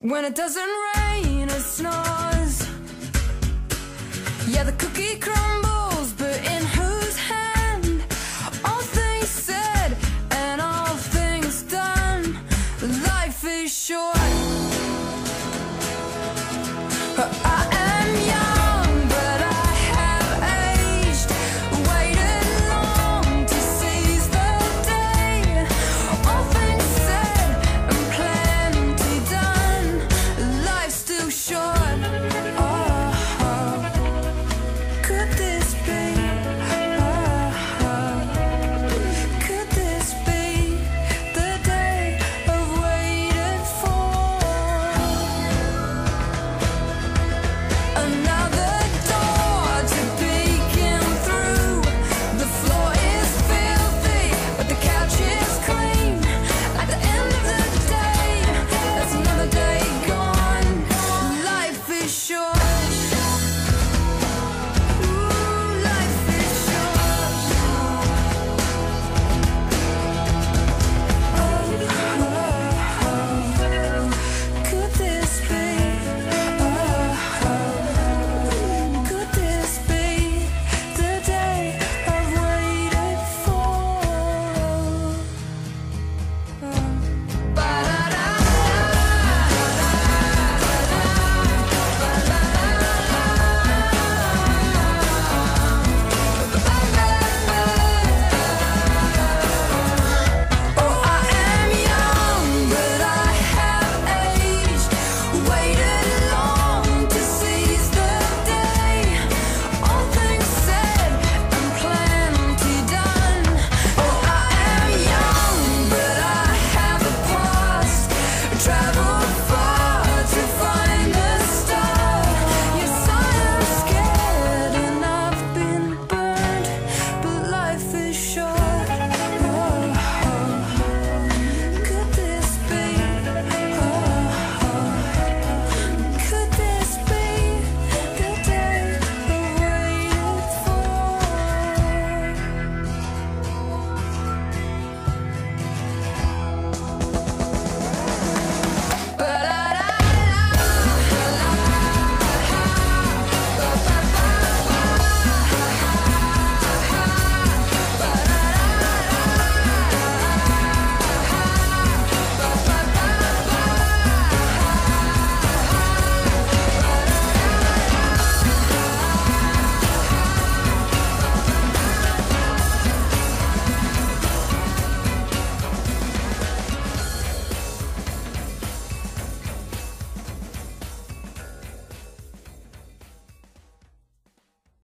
When it doesn't rain, it snores. Yeah, the cookie crumbles, but in whose hand? All things said and all things done. Life is short.